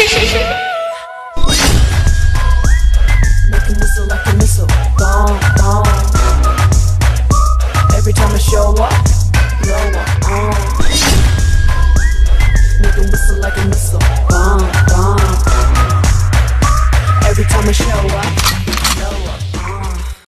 Make a missile like a missile, bomb, bomb. Every time I show up, blow up on. Make a whistle like a missile, bomb, bomb. Every time I show up.